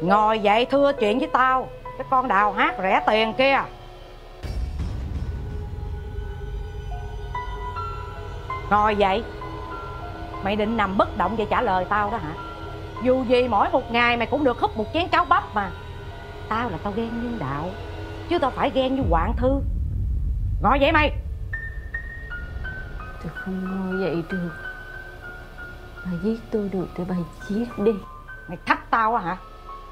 Ngồi dậy thưa chuyện với tao Cái con đào hát rẻ tiền kia. Ngồi dậy. Mày định nằm bất động vậy trả lời tao đó hả? Dù gì mỗi một ngày mày cũng được húp một chén cháo bắp mà. Tao là tao ghen nhân đạo Chứ tao phải ghen như Hoàng Thư. Ngồi dậy mày. Tôi không ngồi dậy được. Bà giết tôi được thì bà giết đi. Mày thách tao hả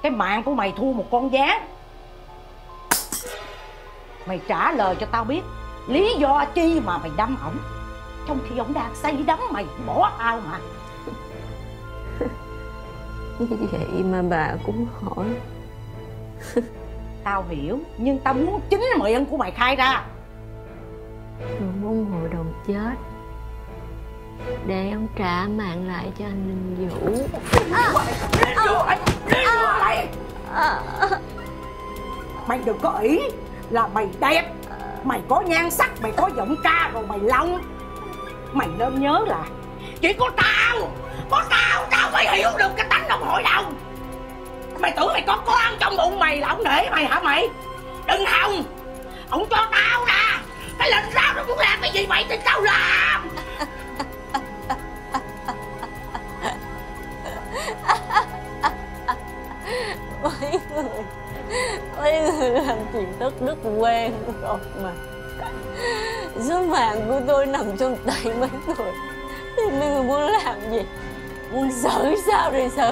Cái mạng của mày thua một con gián Mày trả lời cho tao biết Lý do chi mà mày đâm ổng. Trong khi ổng đang say đắm mày bỏ tao mà. Như vậy mà bà cũng hỏi. Tao hiểu Nhưng tao muốn chính miệng của mày khai ra. Tôi muốn hội đồng chết để ông trả mạng lại cho anh Linh Vũ. Mày đừng có ý Là mày đẹp, Mày có nhan sắc, Mày có giọng ca rồi mày long. Mày nên nhớ là Chỉ có tao Có tao Tao mới hiểu được cái tánh ông hội đồng. Mày tưởng mày có con trong bụng mày là ông để mày hả mày? Đừng hòng Ông cho tao ra. Mấy người làm chuyện tất đức quen rồi mà. Số mạng của tôi nằm trong tay mấy người. Thì mấy người muốn làm gì? Muốn xử sao thì xử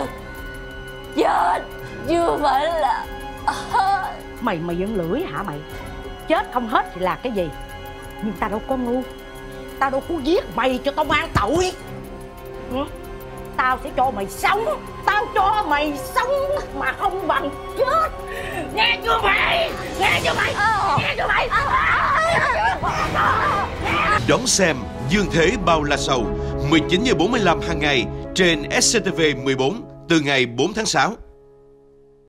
Chết! Chưa phải là Mày mày vẫn lưỡi hả mày? Chết không hết thì là cái gì? Nhưng tao đâu có ngu. Tao đâu có giết mày cho tao mang tội. Ừ? Tao sẽ cho mày sống. Tao cho mày sống Mà không bằng chết. Nghe chưa mày? Nghe chưa mày? Nghe chưa mày? Đón xem Dương Thế Bao La Sầu. 19 giờ 45 hàng ngày trên SCTV 14 từ ngày 4 tháng 6.